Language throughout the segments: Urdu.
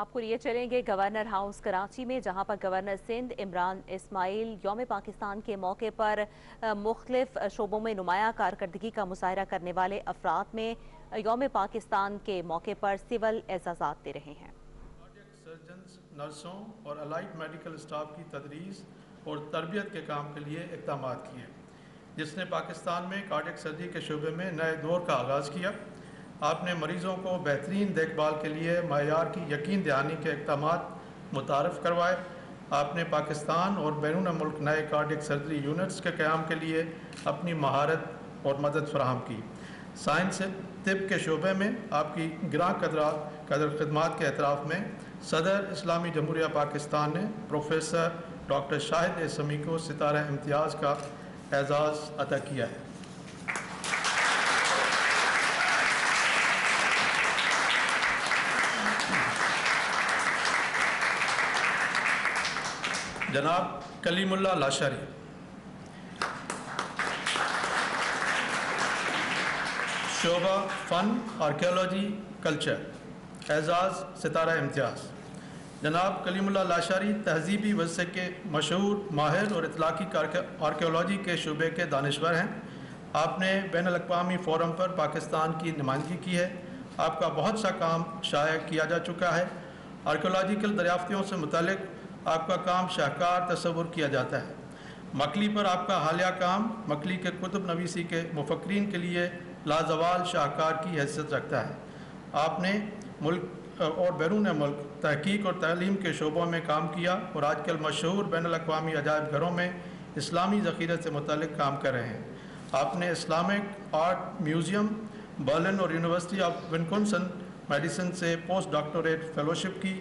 آپ کو لیے چلیں گے گورنر ہاؤس کراچی میں، جہاں پر گورنر سندھ عمران اسماعیل یوم پاکستان کے موقع پر مختلف شعبوں میں نمایاں کارکردگی کا مظاہرہ کرنے والے افراد میں یوم پاکستان کے موقع پر سول اعزازات دے رہے ہیں۔ سرجنز نرسوں اور الائٹ میڈیکل اسٹاف کی تدریس اور تربیت کے کام کے لیے اقدامات کیے، جس نے پاکستان میں کارڈک سرجری کے شعبے میں نئے دور کا آغاز کیا۔ آپ نے مریضوں کو بہترین دیکھ بھال کے لیے معیار کی یقین دہانی کے اقدامات متعارف کروائے۔ آپ نے پاکستان اور بیرون ملک نئے کارڈک سرجری یونٹس کے قیام کے لیے اپنی مہارت اور مدد فراہم کی۔ سائنس طب کے شعبے میں آپ کی گراں قدرات قدر خدمات کے اعتراف میں صدر اسلامی جمہوریہ پاکستان نے پروفیسر ڈاکٹر شاہد اسمی کو ستارہ امتیاز کا اعزاز عطا کیا ہے۔ جناب کلیم اللہ لاشاری شعبہ، فن آرکیولوجی کلچر، اعزاز، ستارہ امتیاز۔ جناب کلیم اللہ لاشاری تہذیبی ورثے کے مشہور، ماہر اور اطلاقی آرکیولوجی کے شعبے کے دانشور ہیں۔ آپ نے بین الاقوامی فورم پر پاکستان کی نمائندگی کی ہے۔ آپ کا بہت سا کام شائع کیا جا چکا ہے۔ آرکیولوجیکل دریافتیوں سے متعلق آپ کا کام شاہکار تصور کیا جاتا ہے۔ مکلی پر آپ کا حالیہ کام مکلی کے کتب نویسی کے مفکرین کے لیے لازوال شاہکار کی حیثیت رکھتا ہے۔ آپ نے ملک اور بیرون ملک تحقیق اور تعلیم کے شعبوں میں کام کیا اور آج کل مشہور بین الاقوامی عجائب گھروں میں اسلامی ذخیرے سے متعلق کام کر رہے ہیں۔ آپ نے اسلامک آرٹ میوزیم، برلن اور یونیورسٹی آف ونکونسن میڈیسن سے پوسٹ ڈاکٹوریٹ فیلوشپ کی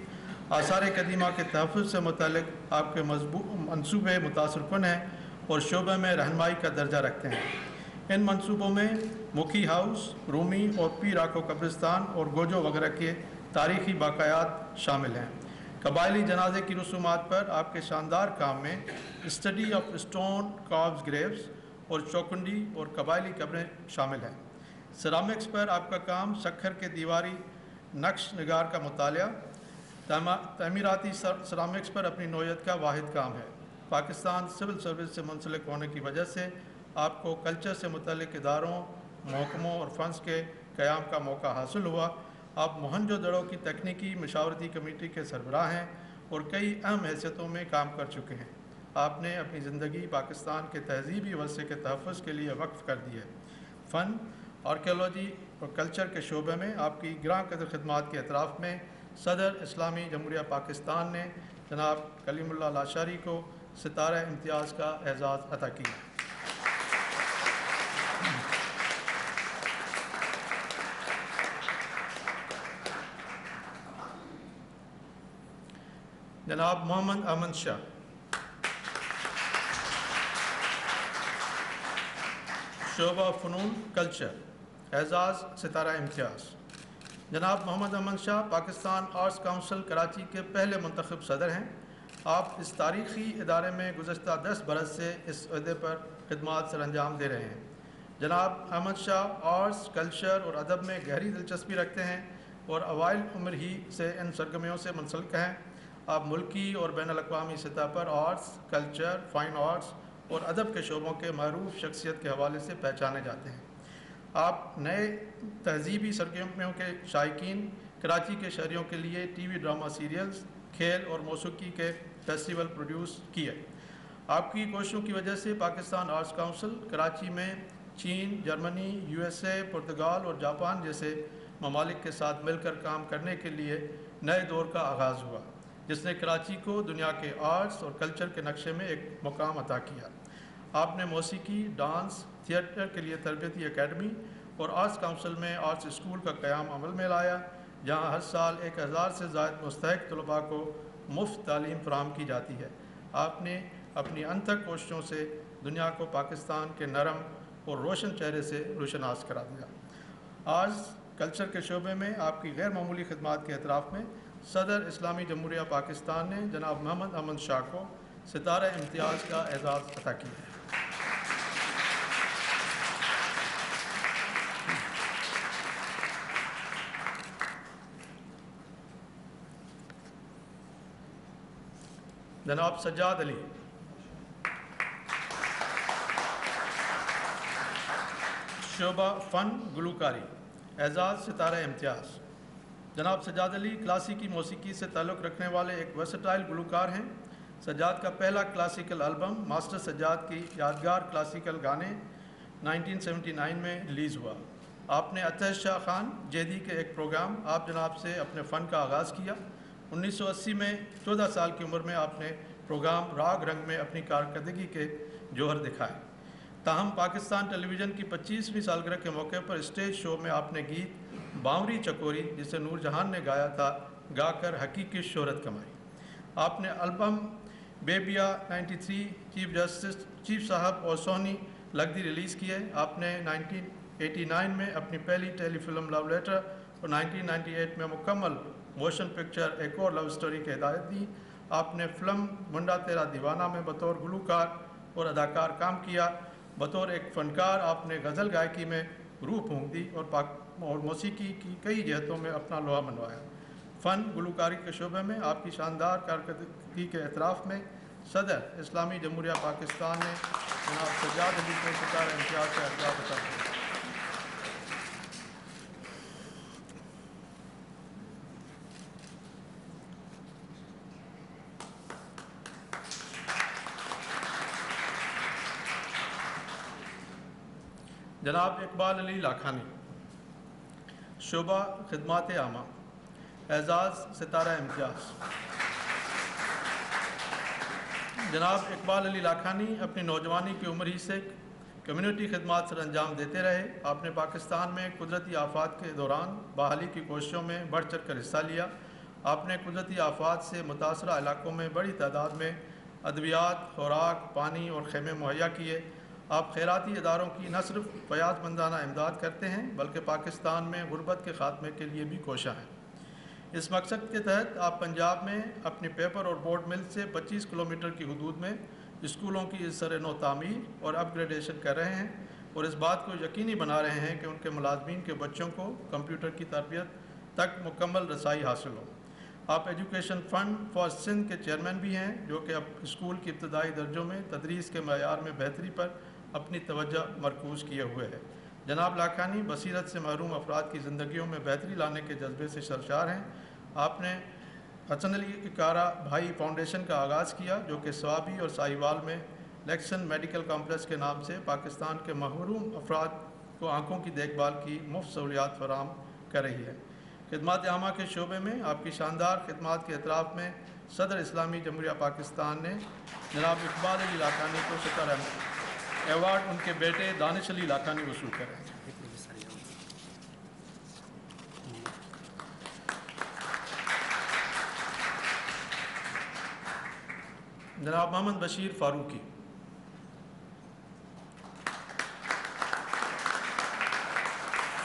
آثار قدیمہ کے تحفظ سے متعلق آپ کے منصوبے متاثر کن ہیں اور شعبے میں رہنمائی کا درجہ رکھتے ہیں۔ ان منصوبوں میں مکھی ہاؤس، رومی اور پی راکو قبرستان اور گوجو وغیرہ کے تاریخی باقیات شامل ہیں۔ قبائلی جنازے کی رسومات پر آپ کے شاندار کام میں study of stone cobs graves اور چوکنڈی اور قبائلی قبریں شامل ہیں۔ سرامکس پر آپ کا کام شکھر کے دیواری نقش نگار کا مطالعہ تعمیراتی سرامکس پر اپنی نوعیت کا واحد کام ہے۔ پاکستان سول سروس سے منسلک ہونے کی وجہ سے آپ کو کلچر سے متعلق اداروں، محکموں اور فنڈز کے قیام کا موقع حاصل ہوا۔ آپ مہنجو دڑوں کی تکنیکی مشاورتی کمیٹی کے سربراہ ہیں اور کئی اہم حیثیتوں میں کام کر چکے ہیں۔ آپ نے اپنی زندگی پاکستان کے تہذیبی ورثے کے تحفظ کے لیے وقف کر دی ہے۔ فن آرکیولوجی اور کلچر کے شعبے میں آپ کی گراں قدر خدمات کے اطراف میں صدر اسلامی جمہوریہ پاکستان نے جناب کلیم اللہ لاشاری کو ستارہ امتیاز کا اعزاز عطا کیا۔ جناب محمد احمد شاہ۔ شعبہ فنون کلچر، اعزاز ستارہ امتیاز۔ جناب محمد امن شاہ، پاکستان آرٹس کاؤنسل کراچی کے پہلے منتخب صدر ہیں۔ آپ اس تاریخی ادارے میں گزشتہ دس برس سے اس عہدے پر خدمات سر انجام دے رہے ہیں۔ جناب احمد شاہ آرٹس، کلچر اور ادب میں گہری دلچسپی رکھتے ہیں اور اوائل عمر ہی سے ان سرگرمیوں سے منسلک ہیں۔ آپ ملکی اور بین الاقوامی سطح پر آرٹس، کلچر، فائن آرٹس اور ادب کے شعبوں کے معروف شخصیت کے حوالے سے پہچانے جاتے ہیں۔ آپ نئے تہذیبی سرگرمیوں کے شائقین، کراچی کے شہریوں کے لیے ٹی وی ڈرامہ سیریلز، کھیل اور موسیقی کے فیسٹیول پروڈیوس کیے۔ آپ کی کوششوں کی وجہ سے پاکستان آرٹس کاؤنسل، کراچی میں چین، Germany, U S A, Portugal اور جاپان جیسے ممالک کے ساتھ مل کر کام کرنے کے لیے نئے دور کا آغاز ہوا، جس نے کراچی کو دنیا کے آرٹس اور کلچر کے نقشے میں ایک مقام عطا کیا۔ آپ نے موسیقی، ڈانس، تھیٹر کے لیے تربیتی اکیڈمی اور آرٹس کاؤنسل میں آرٹس اسکول کا قیام عمل میں لایا، جہاں ہر سال ایک ہزار سے زائد مستحق طلباء کو مفت تعلیم فراہم کی جاتی ہے۔ آپ نے اپنی انتھک کوششوں سے دنیا کو پاکستان کے نرم اور روشن چہرے سے روشناس کرا دیا۔ آج کلچر کے شعبے میں آپ کی غیر معمولی خدمات کے اطراف میں صدر اسلامی جمہوریہ پاکستان نے جناب محمد احمد شاہ کو ستارہ امتیاز کا اعزاز عطا کیا جناب سجاد علی۔ شعبہ فن گلوکاری، اعزاز ستارہ امتیاز۔ جناب سجاد علی کلاسیکی موسیقی سے تعلق رکھنے والے ایک ویسٹائل گلوکار ہیں۔ سجاد کا پہلا کلاسیکل البم ماسٹر سجاد کی یادگار کلاسیکل گانے 1979 میں ریلیز ہوا۔ آپ نے اتحش شاہ خان، جیدی کے ایک پروگرام آپ جناب سے اپنے فن کا آغاز کیا۔ انیس سو اسی میں چودہ سال کی عمر میں آپ نے پروگرام راگ رنگ میں اپنی کارکردگی کے جوہر دکھائے۔ تاہم، پاکستان ٹیلی ویژن کی پچیسویں سالگرہ کے موقع پر اسٹیج شو میں آپ نے گیت باوری چکوری، جسے نور جہان نے گایا تھا، گا کر حقیقی شہرت کمائی۔ آپ نے album بیبیا ninety three, chief justice, chief صاحب اور سونی لگدی ریلیز کیے آپ نے نائنٹین ایٹی نائن میں اپنی پہلی ٹیلی فلم لو لیٹر اور نائنٹین نائنٹی ایٹ میں مکمل موشن پکچر، ایک اور لو سٹوری کی ہدایت دی۔ آپ نے فلم منڈا تیرا دیوانہ میں بطور گلوکار اور اداکار کام کیا۔ بطور ایک فنکار، آپ نے غزل گائکی میں روح پھونگ دی اور اور موسیقی کی کئی جہتوں میں اپنا لوہا منوایا فن گلوکاری کے شعبے میں آپ کی شاندار کارکردگی کے اعتراف میں صدر اسلامی جمہوریہ پاکستان نے جناب سجاد علی کو ستارہ امتیاز کا اعتراف عطا کیا۔ جناب اقبال علی لاکھانی، شعبہ خدمات عامہ، اعزاز ستارہ امتیاز۔ جناب اقبال علی لاکھانی اپنی نوجوانی کی عمر ہی سے کمیونٹی خدمات سر انجام دیتے رہے۔ آپ نے پاکستان میں قدرتی آفات کے دوران بحالی کی کوششوں میں بڑھ چڑھ کر حصہ لیا۔ آپ نے قدرتی آفات سے متاثرہ علاقوں میں بڑی تعداد میں ادویات، خوراک، پانی اور خیمے مہیا کیے۔ آپ خیراتی اداروں کی نہ صرف فیاض مندانہ امداد کرتے ہیں، بلکہ پاکستان میں غربت کے خاتمے کے لیے بھی کوشاں ہیں۔ اس مقصد کے تحت آپ پنجاب میں اپنے پیپر اور بورڈ مل سے پچیس کلومیٹر کی حدود میں اسکولوں کی سر نو تعمیر اور اپ گریڈیشن کر رہے ہیں اور اس بات کو یقینی بنا رہے ہیں کہ ان کے ملازمین کے بچوں کو کمپیوٹر کی تربیت تک مکمل رسائی حاصل ہو۔ آپ ایجوکیشن فنڈ فار سندھ کے چیئرمین بھی ہیں، جو کہ اب اسکول کی ابتدائی درجوں میں تدریس کے معیار میں بہتری پر اپنی توجہ مرکوز کیے ہوئے ہے۔ جناب لاکانی بصیرت سے محروم افراد کی زندگیوں میں بہتری لانے کے جذبے سے سرشار ہیں۔ آپ نے حسن علی کارا بھائی فاؤنڈیشن کا آغاز کیا، جو کہ سوابی اور ساہیوال میں لیکسن میڈیکل کمپلیکس کے نام سے پاکستان کے محروم افراد کو آنکھوں کی دیکھ بھال کی مفت سہولیات فراہم کر رہی ہے۔ خدمات عامہ کے شعبے میں آپ کی شاندار خدمات کے اطراف میں صدر اسلامی جمہوریہ پاکستان نے جناب اقبال علی لاکانی کو شکر احمد ایوارڈ ان کے بیٹے دانش علی علاقہ نے وصول ہیں۔ جناب محمد بشیر فاروقی۔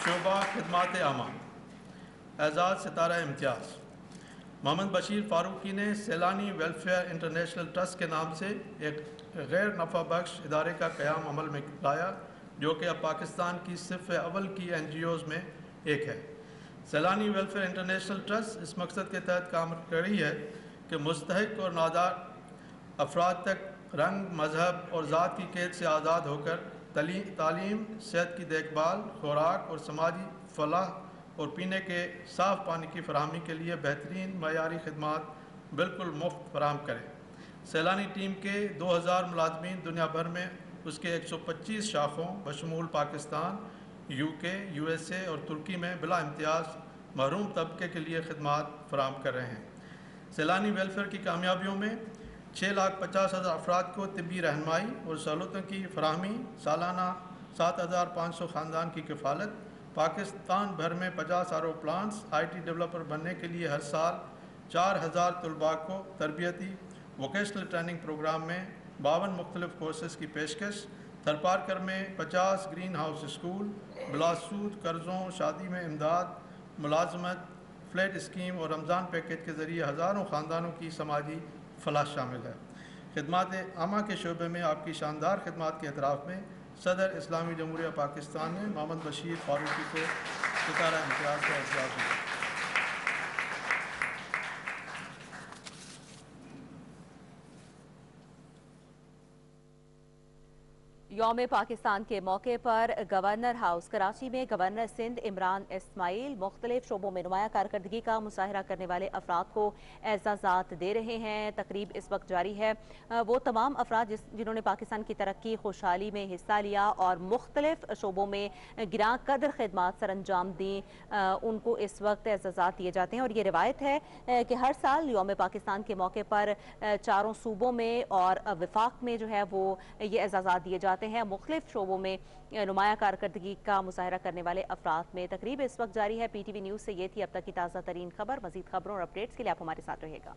شعبہ خدمات عامہ۔ اعزاز ستارہ امتیاز۔ محمد بشیر فاروقی نے سیلانی ویلفیئر انٹرنیشنل ٹرسٹ کے نام سے ایک غیر نفع بخش ادارے کا قیام عمل میں لایا، جو کہ اب پاکستان کی صف اول کی این جی اوز میں ایک ہے۔ سیلانی ویلفیئر انٹرنیشنل ٹرسٹ اس مقصد کے تحت کام کر رہی ہے کہ مستحق اور نادار افراد تک رنگ، مذہب اور ذات کی قید سے آزاد ہو کر تعلیم، صحت کی دیکھ بھال، خوراک اور سماجی فلاح اور پینے کے صاف پانی کی فراہمی کے لیے بہترین معیاری خدمات بالکل مفت فراہم کریں۔ سیلانی ٹیم کے دو ہزار ملازمین دنیا بھر میں اس کے ایک سو پچیس شاخوں بشمول Pakistan, U K, U S A اور ترکی میں بلا امتیاز محروم طبقے کے لیے خدمات فراہم کر رہے ہیں۔ سیلانی ویلفیئر کی کامیابیوں میں چھ لاکھ پچاس ہزار افراد کو طبی رہنمائی اور سہولتوں کی فراہمی، سالانہ سات ہزار پانچ سو خاندان کی کفالت پاکستان بھر میں پچاس R O plants I T developer بننے کے لیے ہر سال چار ہزار طلباء کو تربیتی ووکیشنل ٹریننگ پروگرام میں باون مختلف کورسز کی پیشکش، تھرپارکر میں پچاس گرین ہاؤس اسکول بلاسود قرضوں، شادی میں امداد، ملازمت، فلیٹ اسکیم اور رمضان پیکیج کے ذریعے ہزاروں خاندانوں کی سماجی فلاح شامل ہے۔ خدمات عامہ کے شعبے میں آپ کی شاندار خدمات کے اعتراف میں صدر اسلامی جمہوریہ پاکستان نے محمد بشیر فاروقی کو ستارہ امتیاز کا اعزاز دیا۔ یوم پاکستان کے موقع پر گورنر ہاؤس کراچی میں گورنر سندھ عمران اسماعیل مختلف شعبوں میں نمایاں کارکردگی کا مظاہرہ کرنے والے افراد کو اعزازات دے رہے ہیں۔ تقریب اس وقت جاری ہے۔ وہ تمام افراد جنہوں نے پاکستان کی ترقی، خوشحالی میں حصہ لیا اور مختلف شعبوں میں گراں قدر خدمات سر انجام دیں ان کو اس وقت اعزازات دیے جاتے ہیں۔ اور یہ روایت ہے کہ ہر سال یوم پاکستان کے موقع پر چاروں صوبوں میں اور وفاق میں جو ہے وہ یہ اعزازات دیے جاتے ہیں۔ ہیں مختلف شعبوں میں نمایاں کارکردگی کا مظاہرہ کرنے والے افراد میں تقریب اس وقت جاری ہے۔ پی ٹی وی نیوز سے یہ تھی اب تک کی تازہ ترین خبر۔ مزید خبروں اور اپڈیٹس کے لیے آپ ہمارے ساتھ رہے گا۔